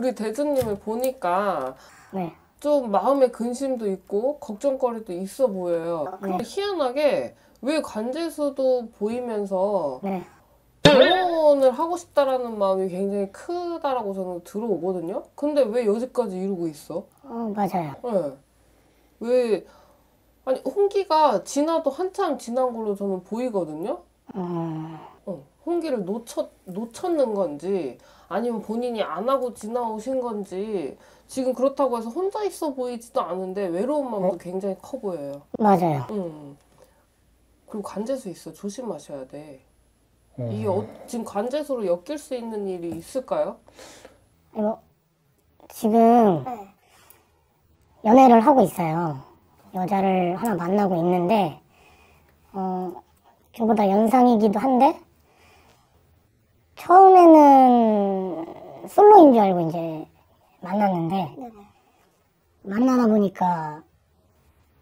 우리 대주님을 보니까 네. 좀 마음에 근심도 있고 걱정거리도 있어 보여요. 근데 희한하게 왜 관제수도 보이면서 네. 결혼을 하고 싶다라는 마음이 굉장히 크다라고 저는 들어오거든요. 근데 왜 여지까지 이러고 있어? 어, 맞아요. 네. 왜 아니 홍기가 지나도 한참 지난 걸로 저는 보이거든요. 어, 어, 홍기를 놓쳤 놓쳤는 건지 아니면 본인이 안 하고 지나오신 건지 지금 그렇다고 해서 혼자 있어 보이지도 않은데 외로운 마음도 굉장히 커 보여요. 맞아요. 음. 그리고 관제수 있어 조심하셔야 돼. 어. 이 어, 지금 관제수로 엮일 수 있는 일이 있을까요? 이거 지금 연애를 하고 있어요. 여자를 하나 만나고 있는데 어 저보다 연상이기도 한데 처음에는 솔로인 줄 알고 이제 만났는데 만나다 보니까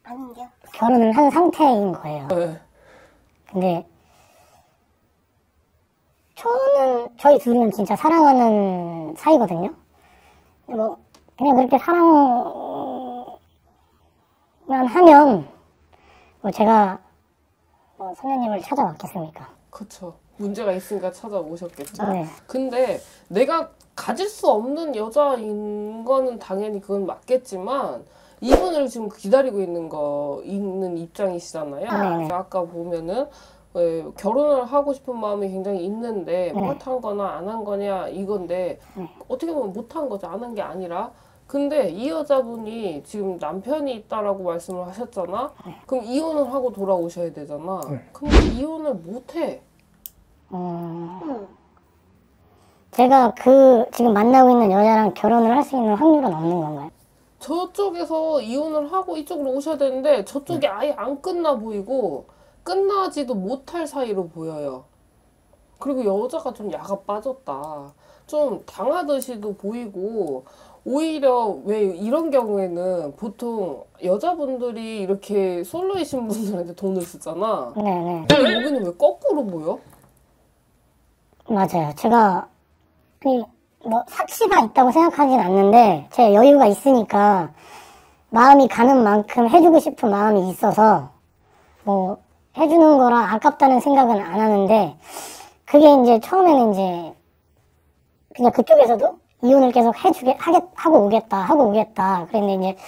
아닌데요? 결혼을 한 상태인 거예요. 네. 근데 저는 저희 둘은 진짜 사랑하는 사이거든요. 근데 뭐 그냥 그렇게 사랑만 하면 뭐 제가 뭐 선생님을 찾아왔겠습니까? 그쵸. 문제가 있으니까 찾아오셨겠죠. 네. 근데 내가 가질 수 없는 여자인 거는 당연히 그건 맞겠지만 이분을 지금 기다리고 있는 거 있는 입장이시잖아요. 네. 그래서 아까 보면은 왜 결혼을 하고 싶은 마음이 굉장히 있는데 네. 못한 거나 안 한 거냐 이건데 네. 어떻게 보면 못한 거죠. 안 한 게 아니라 근데 이 여자분이 지금 남편이 있다라고 말씀을 하셨잖아. 네. 그럼 이혼을 하고 돌아오셔야 되잖아. 네. 근데 이혼을 못 해. 어, 응. 제가 그 지금 만나고 있는 여자랑 결혼을 할 수 있는 확률은 없는 건가요? 저쪽에서 이혼을 하고 이쪽으로 오셔야 되는데 저쪽이 아예 안 끝나 보이고 끝나지도 못할 사이로 보여요. 그리고 여자가 좀 야가 빠졌다. 좀 당하듯이도 보이고 오히려 왜 이런 경우에는 보통 여자분들이 이렇게 솔로이신 분들한테 돈을 쓰잖아. 네네 근데 여기는 왜 거꾸로 보여? 맞아요. 제가 아니, 뭐 사치가 있다고 생각하진 않는데 제 여유가 있으니까 마음이 가는 만큼 해주고 싶은 마음이 있어서 뭐 해주는 거라 아깝다는 생각은 안 하는데 그게 이제 처음에는 이제 그냥 그쪽에서도 이혼을 계속 해주게 하겠 하고 오겠다 하고 오겠다 그랬는데 이제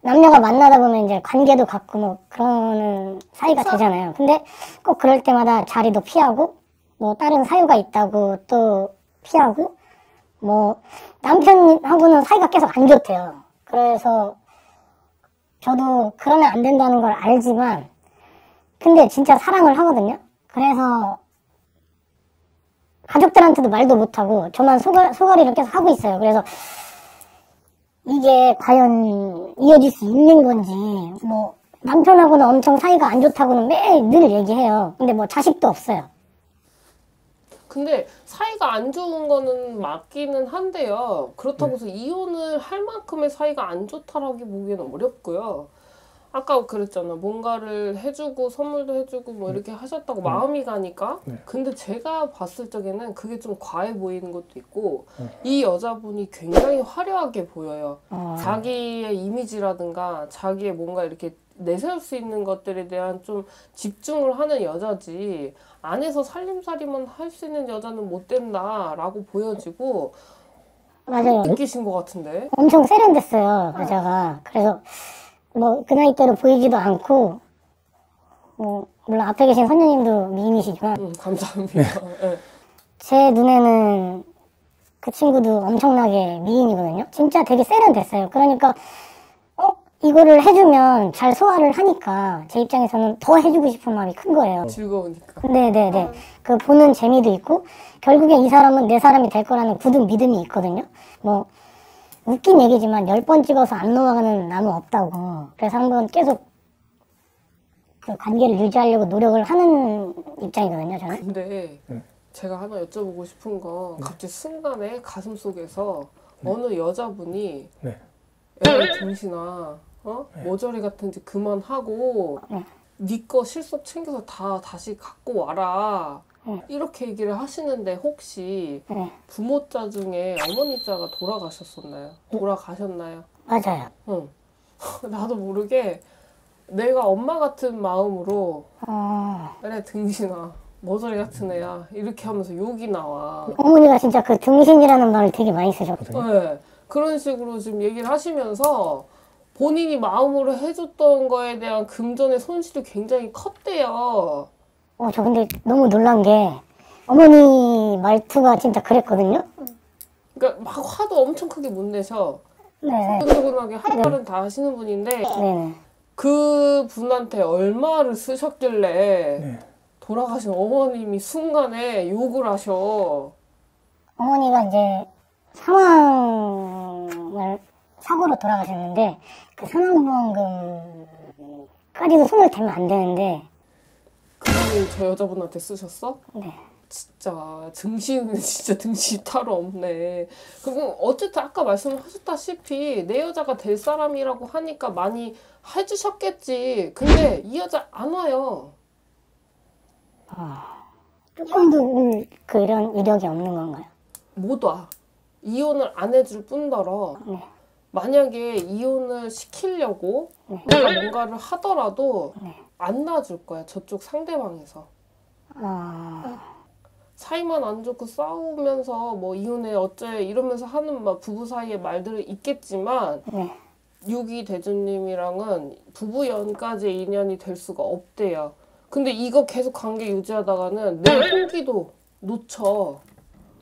남녀가 만나다 보면 이제 관계도 갖고 뭐 그러는 사이가 되잖아요. 근데 꼭 그럴 때마다 자리도 피하고 뭐 다른 사유가 있다고 또 피하고 뭐 남편하고는 사이가 계속 안 좋대요. 그래서 저도 그러면 안 된다는 걸 알지만 근데 진짜 사랑을 하거든요. 그래서 가족들한테도 말도 못하고 저만 소가, 소가리를 계속 하고 있어요. 그래서 이게 과연 이어질 수 있는 건지 뭐 남편하고는 엄청 사이가 안 좋다고는 매일 늘 얘기해요. 근데 뭐 자식도 없어요. 근데 사이가 안 좋은 거는 맞기는 한데요. 그렇다고 해서 이혼을 할 만큼의 사이가 안 좋다라고 보기에는 어렵고요. 아까 그랬잖아. 뭔가를 해주고 선물도 해주고 뭐 이렇게 하셨다고 마음이 가니까. 네. 근데 제가 봤을 적에는 그게 좀 과해 보이는 것도 있고 이 여자분이 굉장히 화려하게 보여요. 어, 자기의 이미지라든가 자기의 뭔가 이렇게 내세울 수 있는 것들에 대한 좀 집중을 하는 여자지 안에서 살림살이만 할 수 있는 여자는 못 된다라고 보여지고 맞아요. 느끼신 것 같은데 엄청 세련됐어요 여자가. 그래서 뭐 그 나이대로 보이지도 않고 뭐 물론 앞에 계신 선녀님도 미인이시지만 음, 감사합니다. 예. 제 눈에는 그 친구도 엄청나게 미인이거든요. 진짜 되게 세련됐어요. 그러니까 어 이거를 해주면 잘 소화를 하니까 제 입장에서는 더 해주고 싶은 마음이 큰 거예요. 즐거우니까 네네네. 그 보는 재미도 있고, 결국에 이 사람은 내 사람이 될 거라는 굳은 믿음이 있거든요. 뭐, 웃긴 얘기지만 열 번 찍어서 안 넘어가는 나무 없다고. 그래서 한번 계속 그 관계를 유지하려고 노력을 하는 입장이거든요, 저는. 근데 네. 제가 하나 여쭤보고 싶은 건 갑자기 순간에 가슴 속에서 어느 여자분이 네. 애를 정신아 어? 모조리 같은지 그만하고 네. 네거 실속 챙겨서 다 다시 갖고 와라 네. 이렇게 얘기를 하시는데 혹시 네, 부모자 중에 어머니자가 돌아가셨었나요? 돌아가셨나요? 맞아요. 응. 나도 모르게 내가 엄마 같은 마음으로 어, 그래 등신아 머저리 같은 애야 이렇게 하면서 욕이 나와. 어머니가 진짜 그 등신이라는 말을 되게 많이 쓰셨거든요. 네. 그런 식으로 지금 얘기를 하시면서 본인이 마음으로 해줬던 거에 대한 금전의 손실이 굉장히 컸대요. 어, 저 근데 너무 놀란 게 어머니 말투가 진짜 그랬거든요. 그러니까 막 화도 엄청 크게 못 내셔. 네, 뜨근뜨근하게 할 말은 다 하시는 분인데 네네. 그 분한테 얼마를 쓰셨길래 네. 돌아가신 어머님이 순간에 욕을 하셔. 어머니가 이제 상황을 사고로 돌아가셨는데 그 사망보험금까지도 손을 대면 안 되는데 그분이 저 여자분한테 쓰셨어? 네. 진짜 등신은 진짜 등신이 따로 없네. 그리고 어쨌든 아까 말씀하셨다시피 내 여자가 될 사람이라고 하니까 많이 해주셨겠지. 근데 이 여자 안 와요. 조금도 울그 이런 이력이 없는 건가요? 못 와. 이혼을 안 해줄 뿐더러 네. 만약에 이혼을 시키려고 네. 내가 뭔가를 하더라도 네. 안 놔줄 거야. 저쪽 상대방에서. 어, 사이만 안 좋고 싸우면서 뭐 이혼해 어째 이러면서 하는 막 부부 사이의 말들은 있겠지만 네. 유기 대주님이랑은 부부 연까지 인연이 될 수가 없대요. 근데 이거 계속 관계 유지하다가는 내 홍기도 놓쳐.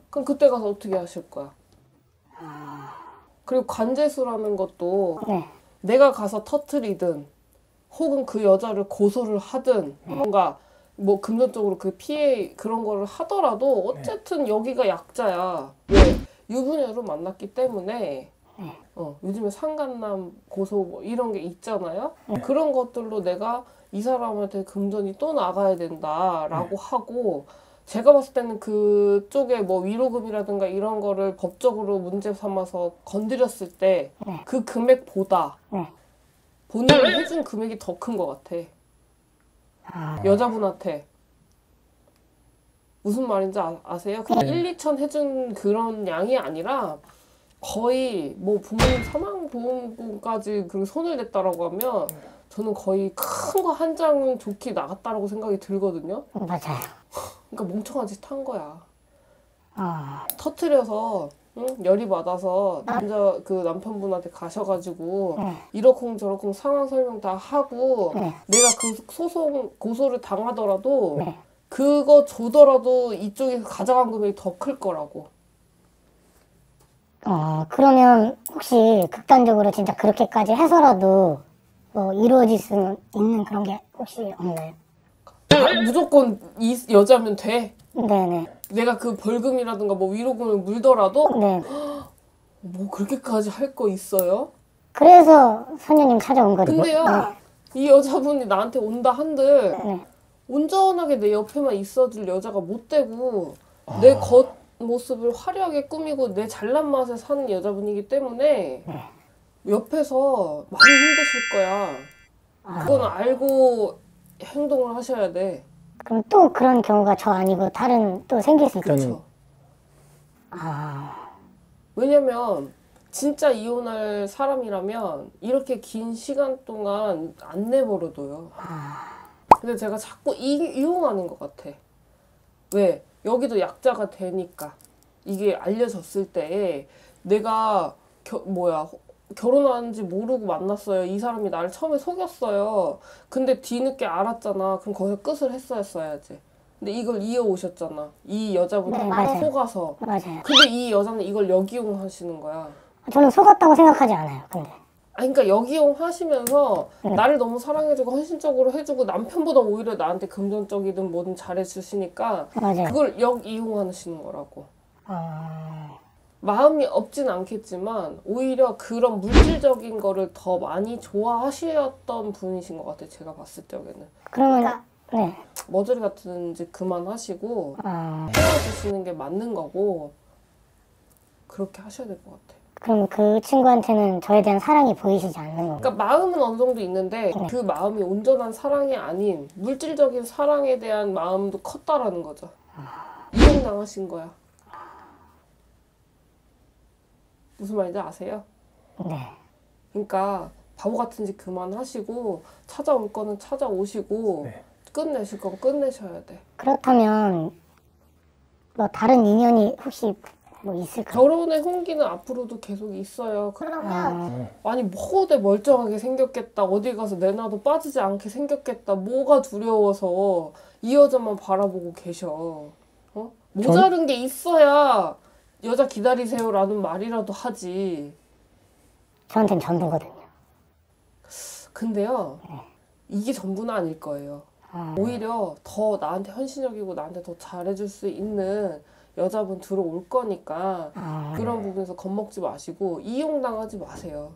그럼 그때 가서 어떻게 하실 거야? 그리고 관제수라는 것도 네. 내가 가서 터트리든 혹은 그 여자를 고소를 하든 뭔가 뭐 금전적으로 그 피해 그런 거를 하더라도 어쨌든 여기가 약자야. 왜? 유부녀를 만났기 때문에 어, 요즘에 상간남 고소 뭐 이런 게 있잖아요. 그런 것들로 내가 이 사람한테 금전이 또 나가야 된다라고 하고 제가 봤을 때는 그쪽에 뭐 위로금이라든가 이런 거를 법적으로 문제 삼아서 건드렸을 때 네. 그 금액보다 네. 본인이 해준 금액이 더 큰 것 같아. 아, 여자분한테. 무슨 말인지 아, 세요 그냥 1, 2천 해준 그런 양이 아니라 거의 뭐 부모님 사망보험금까지 그 손을 댔다라고 하면 저는 거의 큰 거 한 장은 좋게 나갔다라고 생각이 들거든요. 맞아요. 그러니까 멍청한 짓 한 거야. 어, 터트려서 응? 열이 받아서 남자 그 남편분한테 가셔가지고 네. 이러쿵 저러쿵 상황 설명 다 하고 네. 내가 그 소송 고소를 당하더라도 네. 그거 줘더라도 이쪽에서 가져간 금액이 더 클 거라고. 어, 그러면 혹시 극단적으로 진짜 그렇게까지 해서라도 뭐 이루어질 수 있는 그런 게 혹시 없나요? 아, 무조건 이 여자면 돼. 네네. 내가 그 벌금이라든가 뭐 위로금을 물더라도 네. 뭐 그렇게까지 할 거 있어요? 그래서 선녀님 찾아온 거죠. 근데요, 이 여자분이 나한테 온다 한들 네. 온전하게 내 옆에만 있어줄 여자가 못 되고 내겉 모습을 화려하게 꾸미고 내 잘난 맛에 사는 여자분이기 때문에 옆에서 많이 힘드실 거야. 그건 알고 행동을 하셔야 돼. 그럼 또 그런 경우가 저 아니고 다른 또 생길 수 있죠. 일단은 그렇죠. 아, 왜냐면 진짜 이혼할 사람이라면 이렇게 긴 시간 동안 안 내버려둬요. 근데 제가 자꾸 이, 이용하는 것 같아. 왜? 여기도 약자가 되니까. 이게 알려졌을 때 내가 겨, 뭐야 결혼하는지 모르고 만났어요. 이 사람이 나를 처음에 속였어요. 근데 뒤늦게 알았잖아. 그럼 거기서 끝을 했어야지. 근데 이걸 이어오셨잖아. 이 여자분이 네. 속아서. 맞아요. 근데 이 여자는 이걸 역이용하시는 거야. 저는 속았다고 생각하지 않아요. 근데 아니, 그러니까 역이용 하시면서 나를 너무 사랑해주고 헌신적으로 해주고 남편보다 오히려 나한테 금전적이든 뭐든 잘해주시니까 맞아요. 그걸 역이용하시는 거라고. 어, 마음이 없진 않겠지만 오히려 그런 물질적인 거를 더 많이 좋아하셨던 분이신 것 같아요. 제가 봤을 적에는. 그러면 네. 머저리 같은 짓 그만하시고 어, 헤어지시는 게 맞는 거고 그렇게 하셔야 될 것 같아요. 그럼 그 친구한테는 저에 대한 사랑이 보이시지 않는 건가요? 그러니까 마음은 어느 정도 있는데 네. 그 마음이 온전한 사랑이 아닌 물질적인 사랑에 대한 마음도 컸다라는 거죠. 이용당하신 거야. 무슨 말인지 아세요? 네. 그러니까 바보 같은 짓 그만하시고 찾아올 거는 찾아오시고 네. 끝내실 건 끝내셔야 돼. 그렇다면 뭐 다른 인연이 혹시 뭐 있을까? 결혼의 홍기는 앞으로도 계속 있어요. 그러면 아니 뭐대 멀쩡하게 생겼겠다. 어디 가서 내놔도 빠지지 않게 생겼겠다. 뭐가 두려워서 이 여자만 바라보고 계셔. 어? 모자른 게 있어야 여자 기다리세요라는 말이라도 하지. 저한테는 전부거든요. 근데요, 이게 전부는 아닐 거예요. 아, 오히려 더 나한테 헌신적이고 나한테 더 잘해줄 수 있는 여자분 들어올 거니까 아, 그런 부분에서 겁먹지 마시고 이용당하지 마세요.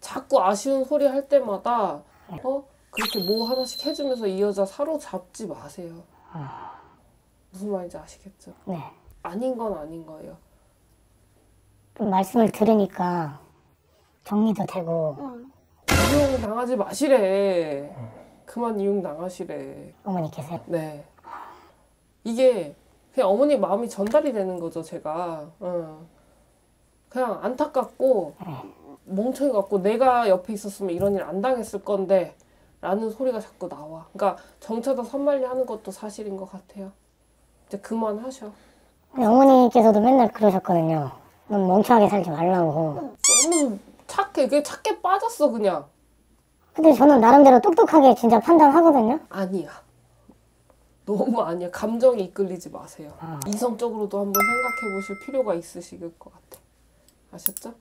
자꾸 아쉬운 소리 할 때마다 어 그렇게 뭐 하나씩 해주면서 이 여자 사로잡지 마세요. 무슨 말인지 아시겠죠? 네. 아닌 건 아닌 거예요. 좀 말씀을 들으니까 정리도 되고 이용 당하지 마시래. 그만 이용 당하시래. 어머니께서 네. 이게 그냥 어머니 마음이 전달이 되는 거죠, 제가. 어. 그냥 안타깝고 멍청이 같고 내가 옆에 있었으면 이런 일 안 당했을 건데 라는 소리가 자꾸 나와. 그러니까 정체다 선말리 하는 것도 사실인 것 같아요. 이제 그만하셔. 어머니께서도 맨날 그러셨거든요. 넌 멍청하게 살지 말라고. 너무 착해. 그게 착해 빠졌어, 그냥. 근데 저는 나름대로 똑똑하게 진짜 판단하거든요. 아니야. 너무 아니야. 감정에 이끌리지 마세요. 아. 이성적으로도 한번 생각해 보실 필요가 있으실 것 같아. 아셨죠?